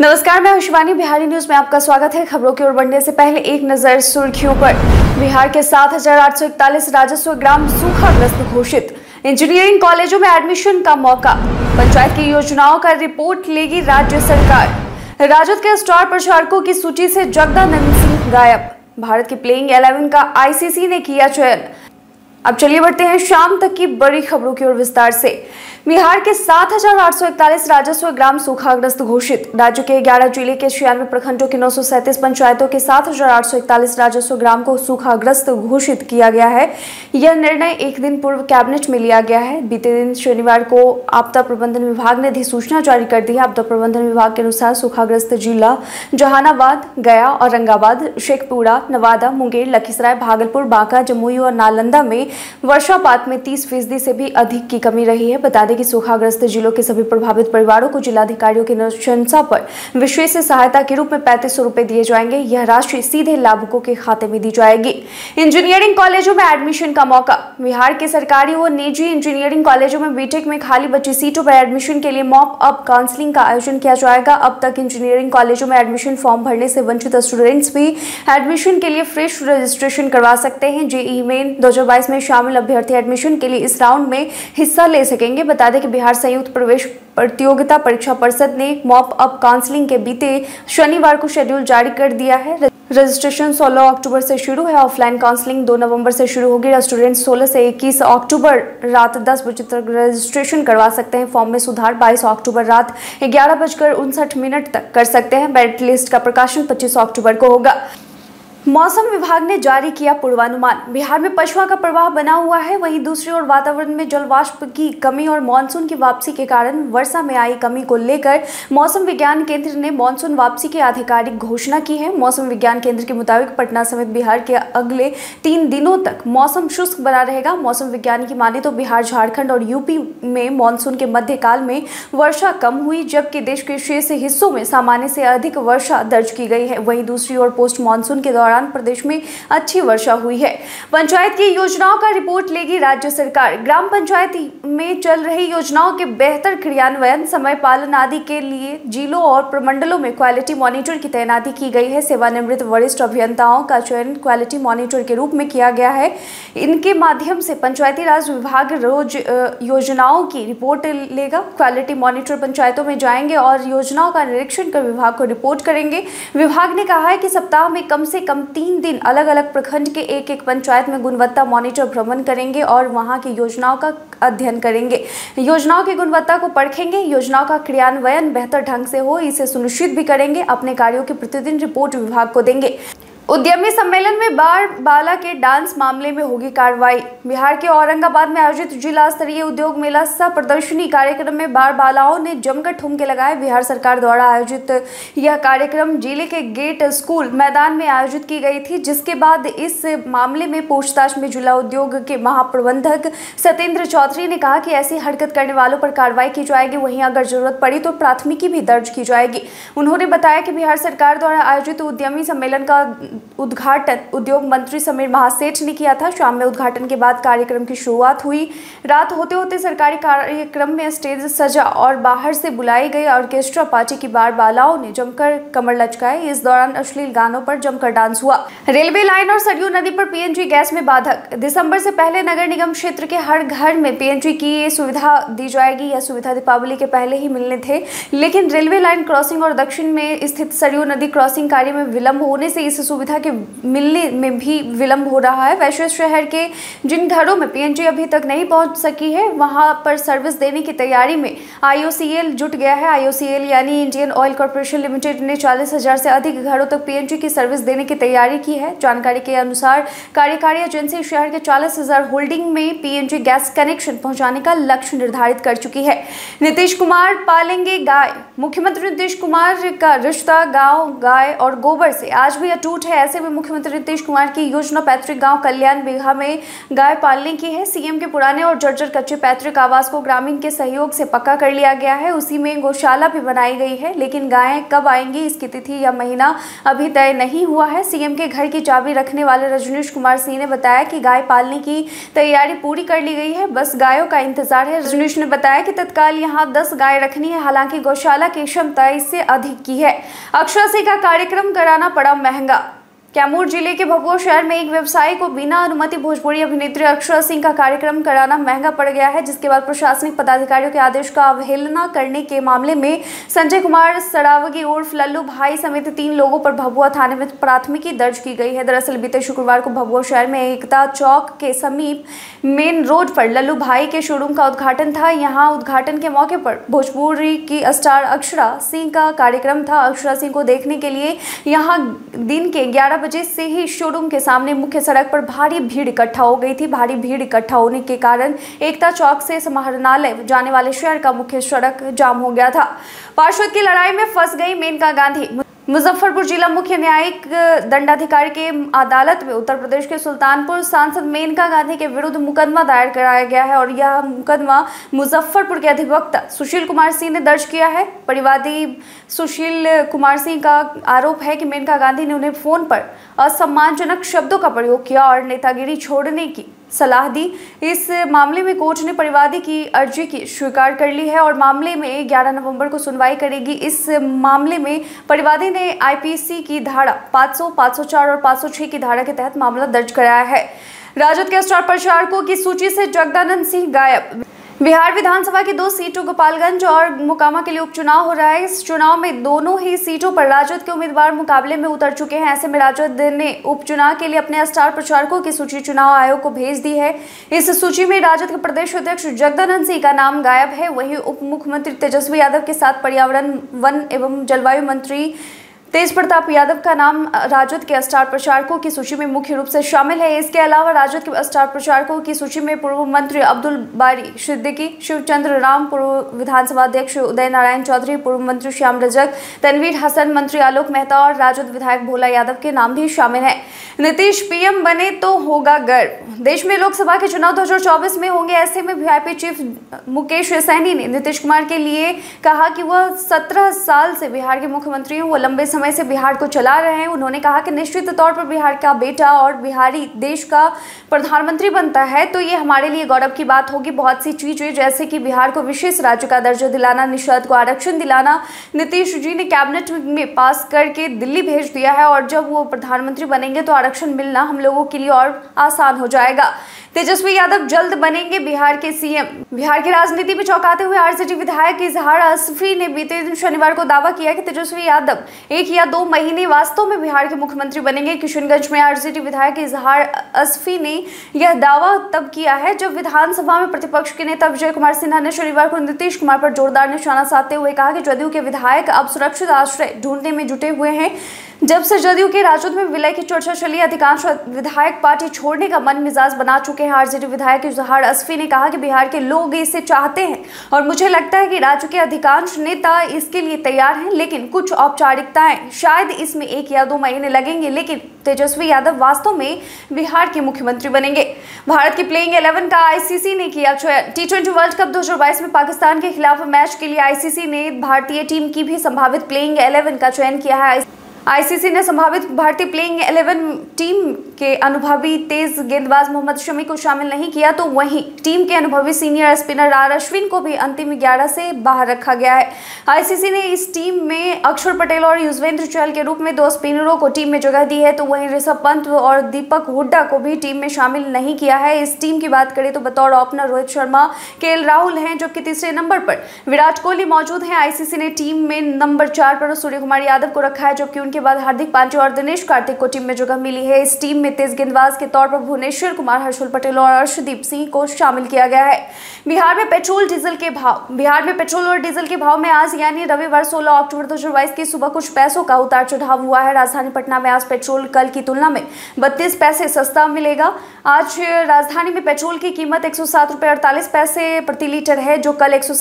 नमस्कार, मैं शिवानी बिहारी न्यूज़ में आपका स्वागत है। खबरों की ओर बढ़ने से पहले एक नज़र सुर्खियों पर। बिहार के सात हज़ार आठ सौ इकतालीस राजस्व ग्राम सूखाग्रस्त घोषित। इंजीनियरिंग कॉलेजों में एडमिशन का मौका। पंचायत की योजनाओं का रिपोर्ट लेगी राज्य सरकार। राजद के स्टार प्रचारकों की सूची से जगदानंद सिंह गायब। भारत की प्लेइंग इलेवन का आईसीसी ने किया चयन। अब चलिए बढ़ते हैं शाम तक की बड़ी खबरों की ओर विस्तार से। बिहार के सात हज़ार आठ सौ इकतालीस राजस्व ग्राम सूखाग्रस्त घोषित। राज्य के ग्यारह ज़िले के छियानवे प्रखंडों के नौ पंचायतों के सात हज़ार आठ सौ इकतालीस राजस्व ग्राम को सूखाग्रस्त घोषित किया गया है। यह निर्णय एक दिन पूर्व कैबिनेट में लिया गया है। बीते दिन शनिवार को आपदा प्रबंधन विभाग ने अधिसूचना जारी कर दी है। आपदा प्रबंधन विभाग के अनुसार सूखाग्रस्त जिला जहानाबाद, गया, औरंगाबाद, शेखपुरा, नवादा, मुंगेर, लखीसराय, भागलपुर, बांका, जमुई और नालंदा में वर्षापात में तीस फ़ीसदी से भी अधिक की कमी रही है। बता दें कि सूखाग्रस्त जिलों के सभी प्रभावित परिवारों को जिलाधिकारियों की अनुशंसा पर विशेष सहायता के रूप में पैंतीस रूपए दिए जाएँगे। यह राशि सीधे लाभुकों के खाते में दी जाएगी। इंजीनियरिंग कॉलेजों में एडमिशन का मौका। बिहार के सरकारी व निजी इंजीनियरिंग कॉलेजों में बीटेक में खाली बची सीटों पर एडमिशन के लिए मॉप अप काउंसलिंग का आयोजन किया जाएगा। अब तक इंजीनियरिंग कॉलेजों में एडमिशन फॉर्म भरने से वंचित स्टूडेंट्स भी एडमिशन के लिए फ्रेश रजिस्ट्रेशन करवा सकते हैं। जेई मेन दो हज़ार बाईस में शामिल अभ्यर्थी एडमिशन के लिए इस राउंड में हिस्सा ले सकेंगे। बता बता दें कि बिहार संयुक्त प्रवेश प्रतियोगिता परीक्षा परिषद ने मॉप अप काउंसलिंग के बीते शनिवार को शेड्यूल जारी कर दिया है। रजिस्ट्रेशन 16 अक्टूबर से शुरू है। ऑफलाइन काउंसलिंग 2 नवंबर से शुरू होगी। स्टूडेंट 16 से 21 अक्टूबर रात 10 बजे तक रजिस्ट्रेशन करवा सकते हैं। फॉर्म में सुधार 22 अक्टूबर रात ग्यारह बजकर उनसठ मिनट तक कर सकते हैं। मेरिट लिस्ट का प्रकाशन 25 अक्टूबर को होगा। मौसम विभाग ने जारी किया पूर्वानुमान। बिहार में पछुआ का प्रवाह बना हुआ है, वहीं दूसरी ओर वातावरण में जलवाष्प की कमी और मानसून की वापसी के कारण वर्षा में आई कमी को लेकर मौसम विज्ञान केंद्र ने मानसून वापसी की आधिकारिक घोषणा की है। मौसम विज्ञान केंद्र के मुताबिक पटना समेत बिहार के अगले तीन दिनों तक मौसम शुष्क बना रहेगा। मौसम विज्ञान की माने तो बिहार, झारखंड और यूपी में मानसून के मध्यकाल में वर्षा कम हुई, जबकि देश के शेष हिस्सों में सामान्य से अधिक वर्षा दर्ज की गई है। वहीं दूसरी ओर पोस्ट मानसून के दौरान दौरान प्रदेश में अच्छी वर्षा हुई है। पंचायत की योजनाओं का रिपोर्ट लेगी राज्य सरकार। ग्राम पंचायत में चल रही योजनाओं के बेहतर क्रियान्वयन, समय पालन आदि के लिए जिलों और प्रमंडलों में क्वालिटी मॉनिटर की तैनाती की गई है। सेवानिवृत्त वरिष्ठ अभियंताओं का चयन क्वालिटी मॉनिटर के रूप में किया गया है। इनके माध्यम से पंचायती राज विभाग रोज योजनाओं की रिपोर्ट लेगा। क्वालिटी मॉनिटर पंचायतों में जाएँगे और योजनाओं का निरीक्षण कर विभाग को रिपोर्ट करेंगे। विभाग ने कहा है कि सप्ताह में कम से कम तीन दिन अलग अलग प्रखंड के एक एक पंचायत में गुणवत्ता मॉनिटर भ्रमण करेंगे और वहाँ की योजनाओं का अध्ययन करेंगे। योजनाओं की गुणवत्ता को परखेंगे, योजनाओं का क्रियान्वयन बेहतर ढंग से हो, इसे सुनिश्चित भी करेंगे, अपने कार्यों की प्रतिदिन रिपोर्ट विभाग को देंगे। उद्यमी सम्मेलन में बार बाला के डांस मामले में होगी कार्रवाई। बिहार के औरंगाबाद में आयोजित जिला स्तरीय उद्योग मेला सह प्रदर्शनी कार्यक्रम में बार बालाओं ने जमकर ठुमके लगाए। बिहार सरकार द्वारा आयोजित यह कार्यक्रम ज़िले के गेट स्कूल मैदान में आयोजित की गई थी, जिसके बाद इस मामले में पूछताछ में जिला उद्योग के महाप्रबंधक सत्येंद्र चौधरी ने कहा कि ऐसी हरकत करने वालों पर कार्रवाई की जाएगी, वहीं अगर ज़रूरत पड़ी तो प्राथमिकी भी दर्ज की जाएगी। उन्होंने बताया कि बिहार सरकार द्वारा आयोजित उद्यमी सम्मेलन का उद्घाटन, उद्योग मंत्री समीर महासेठ ने किया था। शाम में उद्घाटन के बाद कार्यक्रम की शुरुआत हुई। रात होते होते सरकारी कार्यक्रम में स्टेज सजा और बाहर से बुलाई गई ऑर्केस्ट्रा पार्टी की बार बालाओं ने जमकर कमर लचकाए इस दौरान अश्लील गानों पर जमकर डांस हुआ। रेलवे लाइन और सरयू नदी पर पीएनजी गैस में बाधक। दिसंबर से पहले नगर निगम क्षेत्र के हर घर में पीएनजी की सुविधा दी जाएगी। यह सुविधा दीपावली के पहले ही मिलने थे। लेकिन रेलवे लाइन क्रॉसिंग और दक्षिण में स्थित सरयू नदी क्रॉसिंग कार्य में विलंब होने से इस सुविधा सुविधा के मिलने में भी विलंब हो रहा है। वैश्विक शहर के जिन घरों में पीएनजी अभी तक नहीं पहुँच सकी है, वहाँ पर सर्विस देने की तैयारी में आईओसीएल जुट गया है। आईओसीएल यानी इंडियन ऑयल कॉरपोरेशन लिमिटेड ने चालीस हज़ार से अधिक घरों तक पीएनजी की सर्विस देने की तैयारी की है। जानकारी के अनुसार कार्यकारी एजेंसी शहर के चालीस हज़ार होल्डिंग में पीएनजी गैस कनेक्शन पहुँचाने का लक्ष्य निर्धारित कर चुकी है। नीतीश कुमार पालेंगे गाय। मुख्यमंत्री नीतीश कुमार का रिश्ता गाँव, गाय और गोबर से। आज भी अटूट है। ऐसे में मुख्यमंत्री नीतीश कुमार की योजना पैतृक गाँव कल्याण बिघा में गाय पालने की है। सीएम के पुराने और जर्जर कच्चे पैतृक आवास को ग्रामीण के सहयोग से पक्का कर लिया गया है। उसी में गौशाला भी बनाई गई है, लेकिन गायें कब आएँगी, इसकी तिथि या महीना अभी तय नहीं हुआ है। सीएम के घर की चाबी रखने वाले रजनीश कुमार सिंह ने बताया कि गाय पालने की तैयारी पूरी कर ली गई है। बस गायों का इंतज़ार है। रजनीश ने बताया कि तत्काल यहाँ दस गाय रखनी है। हालाँकि गौशाला की क्षमता इससे अधिक की है। अक्षरासी का कार्यक्रम कराना पड़ा महँगा। कैमूर ज़िले के भभुआ शहर में एक व्यवसायी को बिना अनुमति भोजपुरी अभिनेत्री अक्षरा सिंह का कार्यक्रम कराना महँगा पड़ गया है, जिसके बाद प्रशासनिक पदाधिकारियों के आदेश का अवहेलना करने के मामले में संजय कुमार सड़ावगी उर्फ़ लल्लू भाई समेत तीन लोगों पर भभुआ थाने में प्राथमिकी दर्ज की गई है। दरअसल बीते शुक्रवार को भभुआ शहर में एकता चौक के समीप मेन रोड पर लल्लू भाई के शोरूम का उद्घाटन था। यहाँ उद्घाटन के मौके पर भोजपुरी की स्टार अक्षरा सिंह का कार्यक्रम था। अक्षरा सिंह को देखने के लिए यहाँ दिन के ग्यारह बजे से ही शोरूम के सामने मुख्य सड़क पर भारी भीड़ इकट्ठा हो गई थी। भारी भीड़ इकट्ठा होने के कारण एकता चौक से समाहरणालय जाने वाले शहर का मुख्य सड़क जाम हो गया था। पार्षद की लड़ाई में फंस गई मेनका गांधी। मुजफ्फरपुर जिला मुख्य न्यायिक दंडाधिकारी के अदालत में उत्तर प्रदेश के सुल्तानपुर सांसद मेनका गांधी के विरुद्ध मुकदमा दायर कराया गया है और यह मुकदमा मुजफ्फरपुर के अधिवक्ता सुशील कुमार सिंह ने दर्ज किया है। परिवादी सुशील कुमार सिंह का आरोप है कि मेनका गांधी ने उन्हें फ़ोन पर असम्मानजनक शब्दों का प्रयोग किया और नेतागिरी छोड़ने की सलाह दी। इस मामले में कोर्ट ने परिवादी की अर्जी की स्वीकार कर ली है और मामले में 11 नवंबर को सुनवाई करेगी। इस मामले में परिवादी ने आईपीसी की धारा 500, 504 और 506 की धारा के तहत मामला दर्ज कराया है। राजद के स्टार प्रचारकों की सूची से जगदानंद सिंह गायब। बिहार विधानसभा की दो सीटों गोपालगंज और मोकामा के लिए उपचुनाव हो रहा है। इस चुनाव में दोनों ही सीटों पर राजद के उम्मीदवार मुकाबले में उतर चुके हैं। ऐसे में राजद ने उपचुनाव के लिए अपने स्टार प्रचारकों की सूची चुनाव आयोग को भेज दी है। इस सूची में राजद के प्रदेश अध्यक्ष जगदानंद सिंह का नाम गायब है। वहीं उप मुख्यमंत्री तेजस्वी यादव के साथ पर्यावरण, वन एवं जलवायु मंत्री तेज प्रताप यादव का नाम राजद के स्टार प्रचारकों की सूची में मुख्य रूप से शामिल है। इसके अलावा राजद के स्टार प्रचारकों की सूची में पूर्व मंत्री अब्दुल बारी सिद्दीकी, शिवचंद्र राम, पूर्व विधानसभा अध्यक्ष उदय नारायण चौधरी, पूर्व मंत्री श्याम रजक, तनवीर हसन, मंत्री आलोक मेहता और राजद विधायक भोला यादव के नाम भी शामिल है। नीतीश पीएम बने तो होगा गर्व। देश में लोकसभा के चुनाव दो हज़ार चौबीस में होंगे। ऐसे में वीआईपी चीफ मुकेश सैनी ने नीतीश कुमार के लिए कहा कि वह सत्रह साल से बिहार के मुख्यमंत्री हैं। वो लंबे समय समय से बिहार को चला रहे हैं। उन्होंने कहा कि निश्चित तौर पर बिहार का बेटा और बिहारी देश का प्रधानमंत्री बनता है। तो ये हमारे लिए गौरव की बात होगी। बहुत सी चीज़ें, जैसे कि बिहार को विशेष राज्य का दर्जा दिलाना, निषाद को आरक्षण दिलाना, नीतीश जी ने कैबिनेट में पास करके दिल्ली भेज दिया है और जब वो प्रधानमंत्री बनेंगे तो आरक्षण मिलना हम लोगों के लिए और आसान हो जाएगा। तेजस्वी यादव जल्द बनेंगे बिहार के सीएम। बिहार की राजनीति में चौंकाते हुए आरजेडी विधायक इजहार असफी ने बीते दिन शनिवार को दावा किया कि तेजस्वी यादव एक या दो महीने वास्तव में बिहार के मुख्यमंत्री बनेंगे। किशनगंज में आरजेडी विधायक इजहार असफी ने यह दावा तब किया है जब विधानसभा में प्रतिपक्ष के नेता विजय कुमार सिन्हा ने शनिवार को नीतीश कुमार पर जोरदार निशाना साधते हुए कहा कि जदयू के विधायक अब सुरक्षित आश्रय ढूँढने में जुटे हुए हैं। जब से जदयू के राजद में विलय की चर्चा चली, अधिकांश विधायक पार्टी छोड़ने का मन मिजाज बना चुके हैं। आरजेडी विधायक इजहार असफी ने कहा कि बिहार के लोग इसे चाहते हैं और मुझे लगता है कि राज्य के अधिकांश नेता इसके लिए तैयार हैं, लेकिन कुछ औपचारिकताएँ शायद इसमें एक या दो महीने लगेंगे, लेकिन तेजस्वी यादव वास्तव में बिहार के मुख्यमंत्री बनेंगे। भारत की प्लेइंग इलेवन का आईसीसी ने किया चयन। टी ट्वेंटी वर्ल्ड कप 2022 में पाकिस्तान के खिलाफ मैच के लिए आईसीसी ने भारतीय टीम की भी संभावित प्लेइंग इलेवन का चयन किया है। आईसीसी ने संभावित भारतीय प्लेइंग 11 टीम के अनुभवी तेज गेंदबाज मोहम्मद शमी को शामिल नहीं किया तो वहीं टीम के अनुभवी सीनियर स्पिनर आर अश्विन को भी अंतिम 11 से बाहर रखा गया है। आईसीसी ने इस टीम में अक्षर पटेल और युजवेंद्र चहल के रूप में दो स्पिनरों को टीम में जगह दी है तो वहीं ऋषभ पंत और दीपक हुड्डा को भी टीम में शामिल नहीं किया है। इस टीम की बात करें तो बतौर ओपनर रोहित शर्मा, के राहुल हैं, जबकि तीसरे नंबर पर विराट कोहली मौजूद है। आईसीसी ने टीम में नंबर चार पर सूर्य कुमार यादव को रखा है, जबकि उनके बाद हार्दिक पांड्या और दिनेश कार्तिक को टीम में जगह मिली है। इस टीम में तेज गेंदबाज के तौर पर भुवनेश्वर कुमार, हर्षुल पटेल और अर्शदीप सिंह को शामिल किया गया है। बिहार में पेट्रोल, डीजल के भाव, बिहार में पेट्रोल और डीजल के भाव में आज यानी रविवार सोलह अक्टूबर दो की सुबह कुछ पैसों का उतार चढ़ाव हुआ है। राजधानी पटना में आज पेट्रोल कल की तुलना में बत्तीस पैसे सस्ता मिलेगा। आज राजधानी में पेट्रोल की कीमत एक सौ पैसे प्रति लीटर है, जो कल एक सौ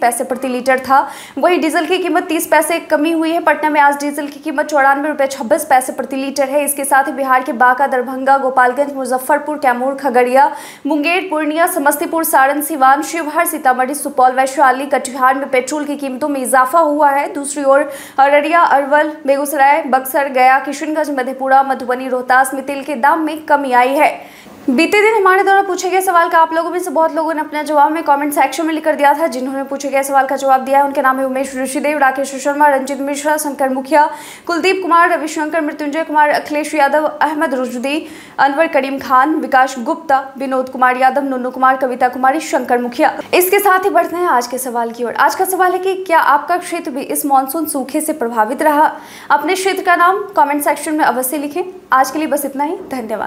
पैसे प्रति लीटर था। वही डीजल की कीमत तीस पैसे कमी हुई है। पटना में आज डीजल की कीमत चौरानवे रुपए छब्बीस पैसे प्रति लीटर है। इसके साथ ही बिहार के बांका, दरभंगा, गोपालगंज, मुजफ्फरपुर, कैमूर, खगड़िया, मुंगेर, पूर्णिया, समस्तीपुर, सारण, सिवान, शिवहर, सीतामढ़ी, सुपौल, वैशाली, कटिहार में पेट्रोल की कीमतों में इजाफा हुआ है। दूसरी ओर अररिया, अरवल, बेगूसराय, बक्सर, गया, किशनगंज, मधेपुरा, मधुबनी, रोहतास में तेल के दाम में कमी आई है। बीते दिन हमारे द्वारा पूछे गए सवाल का आप लोगों में से बहुत लोगों ने अपना जवाब में कमेंट सेक्शन में लिखकर दिया था, जिन्होंने पूछे गए सवाल का जवाब दिया है। उनके नाम है उमेश ऋषिदेव, राकेश शर्मा, रंजित मिश्रा, शंकर मुखिया, कुलदीप कुमार, रविशंकर, मृत्युंजय कुमार, अखिलेश यादव, अहमद रुजुदी, अनवर करीम खान, विकास गुप्ता, विनोद कुमार यादव, नुनू कुमार, कविता कुमारी, शंकर मुखिया। इसके साथ ही बढ़ते हैं आज के सवाल की ओर। आज का सवाल है कि क्या आपका क्षेत्र भी इस मानसून सूखे से प्रभावित रहा? अपने क्षेत्र का नाम कॉमेंट सेक्शन में अवश्य लिखें। आज के लिए बस इतना ही। धन्यवाद।